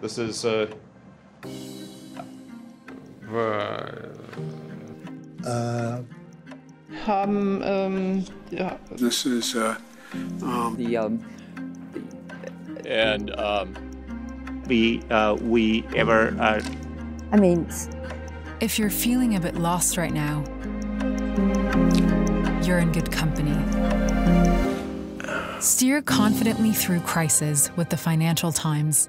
This is uh, uh haben um yeah. This is uh, um, The um, and um, we uh, we ever uh, I mean, If you're feeling a bit lost right now, you're in good company. Steer confidently through crisis with the Financial Times.